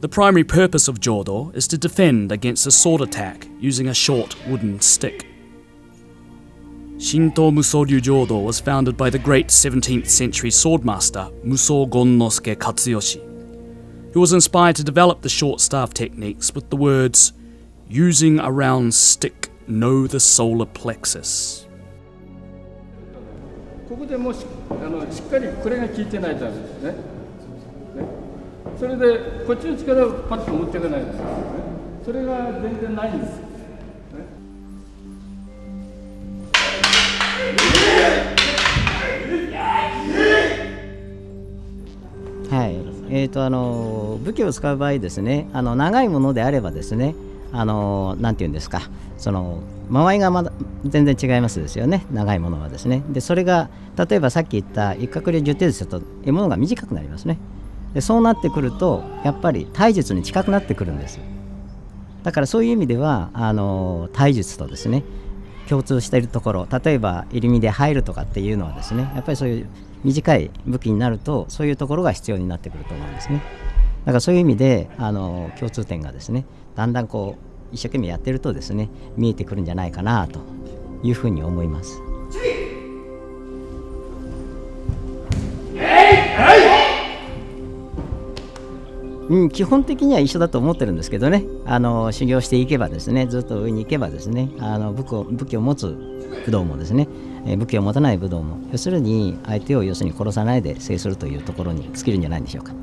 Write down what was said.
The primary purpose of Jodo is to defend against a sword attack using a short wooden stick. Shinto Musoryu Jodo was founded by the great 17th century swordmaster Muso Gonnosuke Katsuyoshi, who was inspired to develop the short staff techniques with the words, using a round stick, know the solar plexus. ここでもしあのしっかりこれが効いてないとダメですねね それでこっちの力をパッと持っていかないですよ、ね、それが全然ないんですよ、ねはい。えーとあの武器を使う場合ですねあの長いものであればですねあのなんていうんですかその間合いがまだ全然違いますですよね長いものはですね。でそれが例えばさっき言った一角流10手術だと獲物が短くなりますね。でそうなってくるとやっぱり体術に近くなってくるんですだからそういう意味ではあの体術とですね共通しているところ例えば入り身で入るとかっていうのはですねやっぱりそういう短い武器になるとそういうところが必要になってくると思うんですねだからそういう意味であの共通点がですねだんだんこう一生懸命やってるとですね見えてくるんじゃないかなというふうに思います。うん、基本的には一緒だと思ってるんですけどねあの修行していけばですねずっと上に行けばですねあの武器を武器を持つ武道もですね、え武器を持たない武道も要するに相手を要するに殺さないで制するというところに尽きるんじゃないでしょうか。